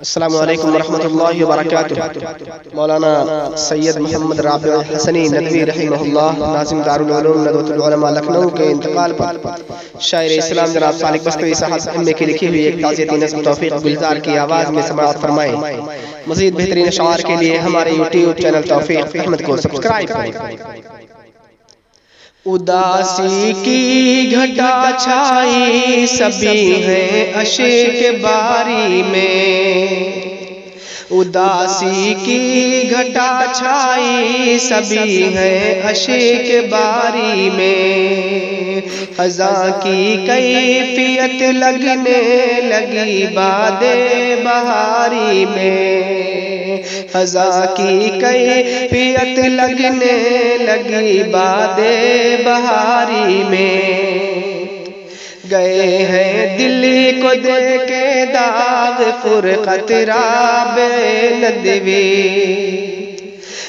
अस्सलाम वालेकुम रहमतुल्लाहि व बरकातुहू मौलाना सैयद मोहम्मद राबि हसनी नदवी नाजिम उलमा लखनऊ के इंतकाल पर शायर इस्लाम जनाब सालिक बस्तवी साहब एम की लिखी हुई एक ताज़ियती नज़्म तौफीक गुलजार की आवाज़ में समाअत फरमाएँ। मज़ीद बेहतरीन अशआर के लिए हमारे यूट्यूब चैनल तौफीक अहमद को सब्सक्राइब करें। उदासी की घटा छाई सभी हैं अशे के बारी में। उदासी की घटा छाई सभी हैं अशे के बारी में। खजा की कैफियत लगने लगी बादे बहारी में। खजा की कैफियत लगने लगी बादे बहारी में। गए हैं दिल्ली को दे के दाग, फुरकत राबे नदवी।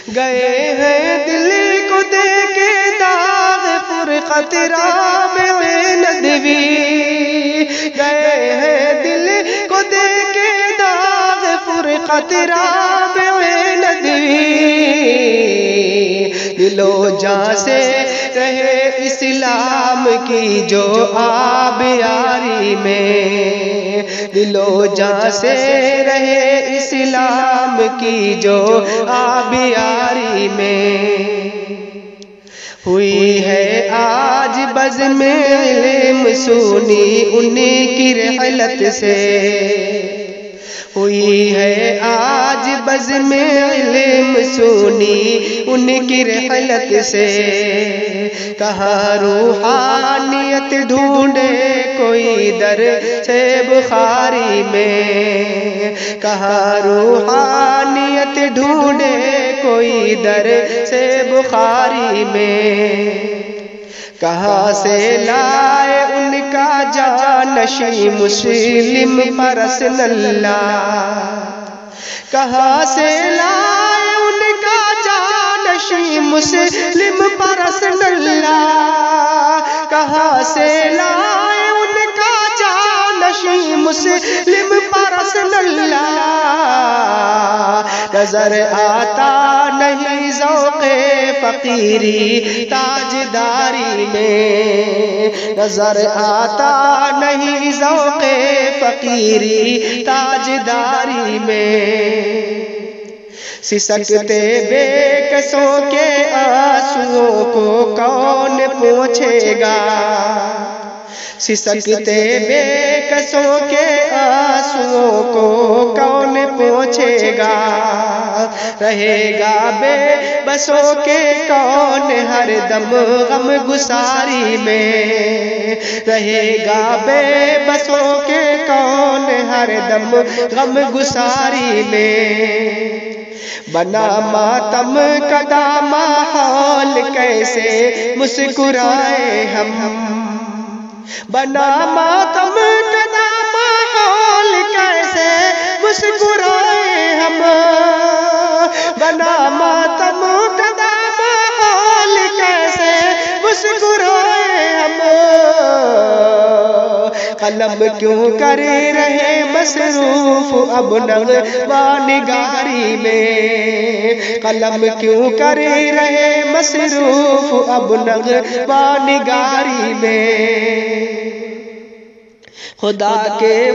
गए हैं दिल्ली को दे के दाग, फुरकत राबे नदवी। गए हैं नदवी दिलो जा से रहे इस्लाम की जो आब यारी में। दिलो जा से रहे इस्लाम की जो आब यारी में। हुई है आज बज में सुनी उन्हीं की रहलत से। हुई है। आज बज में इल्म सुनी उनकी रहलत से। कहा रूहानियत ढूंढे कोई दर से बुखारी में? कहा रूहानियत ढूंढे कोई दर से बुखारी में? कहाँ से लाए उनका जानशी मुस्लिम परसनल्ला कहाँ से लाए उनका जानशी मुस्लिम परसनल्ला कहाँ से लाए उनका जानशी मुस्लिम नज़र आता नहीं जौके फकीरी ताजदारी में। नज़र आता नहीं जौके फकीरी ताजदारी में। सिसकते बेकसों के आंसुओं को कौन पूछेगा? सिसकते बेकसों के आंसुओं को कौन पूछेगा? रहेगा बे बसों के कौन? हर दम गम गुसारी में। रहेगा बे बसों के कौन? हर दम गम गुसारी में। बना मातम कदा माहौल कैसे मुस्कुराए हम? बना मातम मुस्कुराए हम। बना मातम कदा कैसे मुस्कुराए हम। कलम क्यों करे रहे मसरूफ अब नगवानिगारी में? कलम क्यों करे रहे मसरूफ अब नगवानिगारी में? खुदा के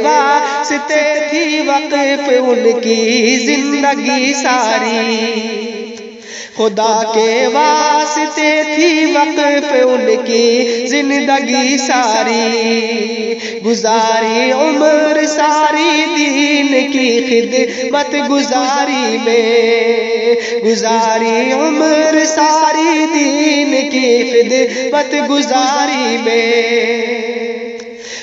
वास्ते थी वक़्फ उनकी ज़िंदगी सारी। खुदा के वास्ते थी वक़्फ उनकी ज़िंदगी सारी। गुजारी उम्र सारी, दीन की खिदमत गुजारी में। गुजारी उम्र सारी, दीन की खिदमत गुजारी में।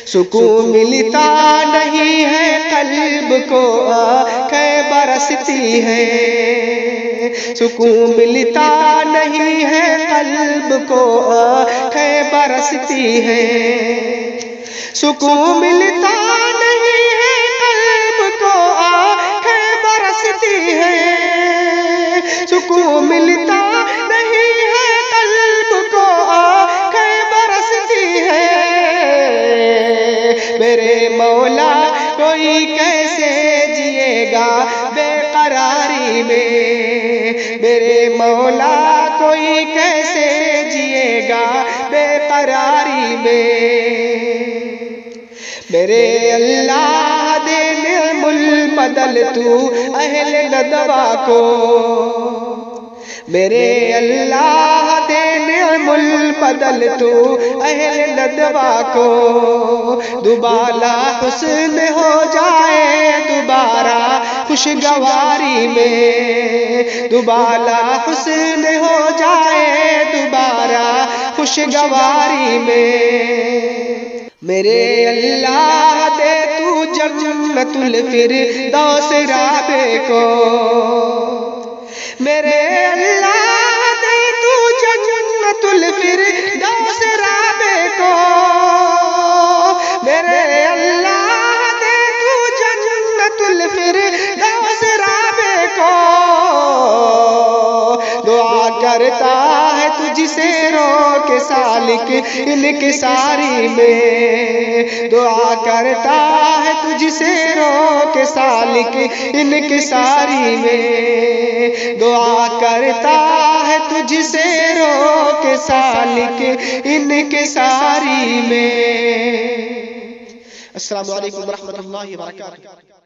सुकून मिलता नहीं है कल्ब को आँखें बरसती है। सुकून मिलता नहीं है कल्ब को आँखें बरसती है। सुकून मिलता नहीं है कल्ब को आँखें बरसती है। सुकून मिलता मेरे मौला, कोई कैसे जिएगा बेकरारी में? मेरे मौला, कोई कैसे जिएगा बेकरारी में? मेरे अल्लाह दे मुल बदल तू अहल नदवा को। मेरे अल्लाह दे मुल बदल तू अहल नदवा को। दुबाला हुस्न हो जाए दोबारा खुशगवारी में। दुबाला हुस्न हो जाए दोबारा खुशगवारी में। मेरे अल्लाह दे तू जन्नतुल फिर दौस राबे को। मेरे अल्लाह दे तू जन्नतुल फिर दौस राबे को। मेरे अल्लाह दे तू जन्नतुल फिर दौस राबे को। दुआ करता है तुझसे रो के सालिक इनके सारी में। दुआ करता है तुझसे रो के सालिक इनके सारी में। दुआ करता है तुझसे रो के सालिक इनके सारी में। अस्सलाम वालेकुम रहमतुल्लाहि व बरकातहू